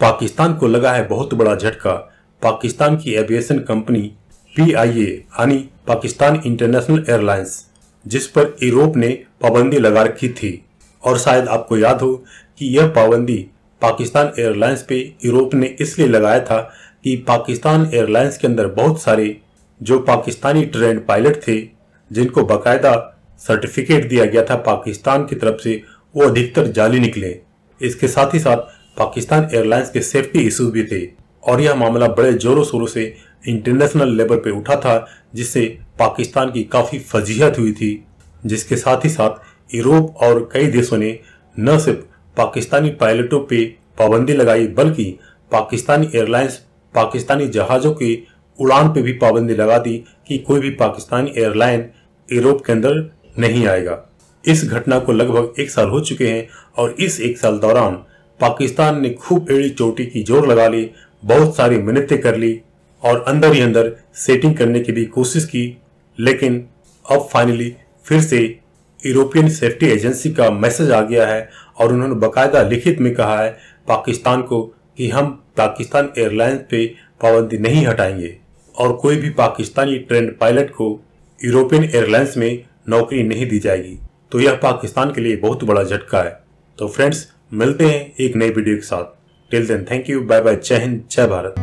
पाकिस्तान को लगा है बहुत बड़ा झटका। पाकिस्तान की एविएशन कंपनी पीआईए, यानी पाकिस्तान इंटरनेशनल एयरलाइंस, जिस पर यूरोप ने पाबंदी लगा रखी थी। और शायद आपको याद हो कि यह पाबंदी पाकिस्तान एयरलाइंस पे यूरोप ने इसलिए लगाया था कि पाकिस्तान एयरलाइंस के अंदर बहुत सारे जो पाकिस्तानी ट्रेंड पायलट थे, जिनको बाकायदा सर्टिफिकेट दिया गया था पाकिस्तान की तरफ़ से, वो अधिकतर जाली निकले। इसके साथ ही साथ पाकिस्तान एयरलाइंस के सेफ्टी इश्यूज़ भी थे और यह मामला बड़े जोरों शोरों से इंटरनेशनल लेवल पे उठा था, जिससे पाकिस्तान की काफ़ी फजीहत हुई थी। जिसके साथ ही साथ यूरोप और कई देशों ने न सिर्फ़ पाकिस्तानी पायलटों पे पाबंदी लगाई, बल्कि पाकिस्तानी एयरलाइंस पाकिस्तानी जहाजों की उड़ान पे भी पाबंदी लगा दी कि कोई भी पाकिस्तानी एयरलाइन यूरोप के अंदर नहीं आएगा। इस घटना को लगभग एक साल हो चुके हैं और इस एक साल दौरान पाकिस्तान ने खूब एड़ी चोटी की ज़ोर लगा ली, बहुत सारी मिन्नतें कर ली और अंदर ही अंदर सेटिंग करने की भी कोशिश की। लेकिन अब फाइनली फिर से यूरोपियन सेफ्टी एजेंसी का मैसेज आ गया है और उन्होंने बकायदा लिखित में कहा है, पाकिस्तान को कि हम पाकिस्तान एयरलाइंस पे पाबंदी नहीं हटाएँगे और कोई भी पाकिस्तानी ट्रेंड पायलट को यूरोपियन एयरलाइंस में नौकरी नहीं दी जाएगी। तो यह पाकिस्तान के लिए बहुत बड़ा झटका है। तो फ्रेंड्स मिलते हैं एक नई वीडियो के साथ। Till then thank you bye bye Jai Hind Jai Bharat